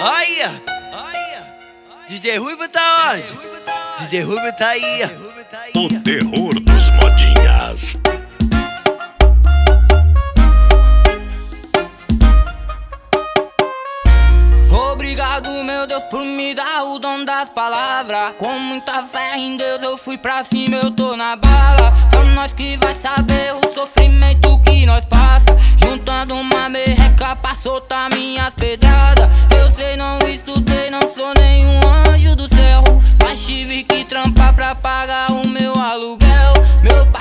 Aí, DJ Ruivo tá onde? DJ Ruivo tá aí. O terror dos modinhas. Obrigado, meu Deus, por me dar o dom das palavras. Com muita fé em Deus, eu fui pra cima, eu tô na bala. Só nós que vai saber o sofrimento que nós passa.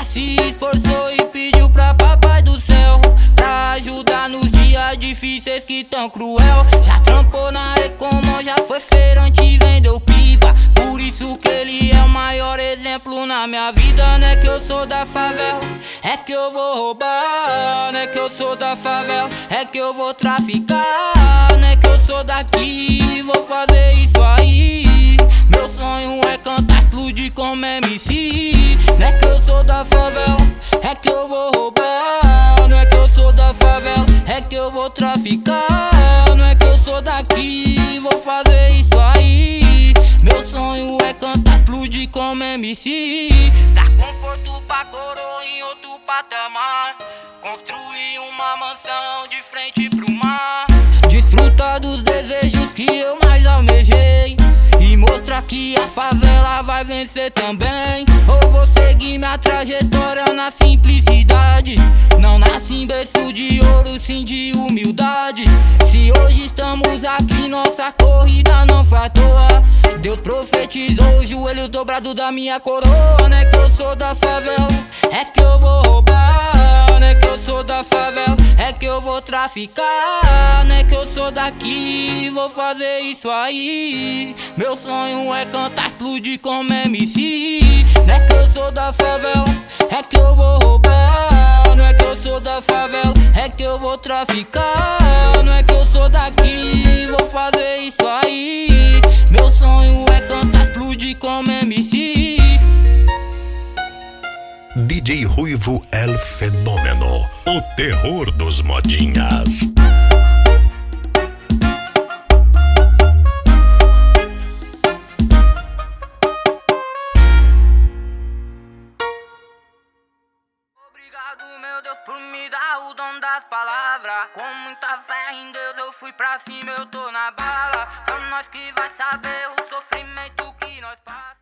Se esforçou e pediu pra papai do céu. Pra ajudar nos dias difíceis que tão cruel. Já trampou na Ecomon, já foi feirante, vendeu pipa. Por isso que ele é o maior exemplo na minha vida. Não é que eu sou da favela, é que eu vou roubar. Não é que eu sou da favela, é que eu vou traficar. Não é que eu sou daqui, vou fazer é que eu vou roubar. Não é que eu sou da favela, é que eu vou traficar. Não é que eu sou daqui, vou fazer isso aí. Meu sonho é cantar, explodir como MC. Dar conforto pra coroa em outro patamar. Construir uma mansão de frente pro mar. Desfrutar dos desejos que eu mais almejei. E mostrar que a favela vai vencer também. Ou vou seguir minha trajetória na simplicidade. Não nasci em berço de ouro, sim de humildade. Se hoje estamos aqui, nossa corrida não foi à toa. Deus profetizou o joelho dobrado da minha coroa. Não é que eu sou da favela, é que eu vou roubar. Não é que eu sou da favela, é que eu vou traficar. Não é que eu sou daqui, vou fazer isso aí. Meu sonho é cantar, explodir como MC. Não é que eu sou da favela, é que eu vou roubar. Não é que eu sou da favela, é que eu vou traficar. Não é que eu sou daqui, vou fazer isso aí. Meu sonho DJ Ruivo El Fenômeno. O terror dos modinhas. Obrigado, meu Deus, por me dar o dom das palavras. Com muita fé em Deus, eu fui pra cima, eu tô na bala. Só nós que vai saber o sofrimento que nós passa.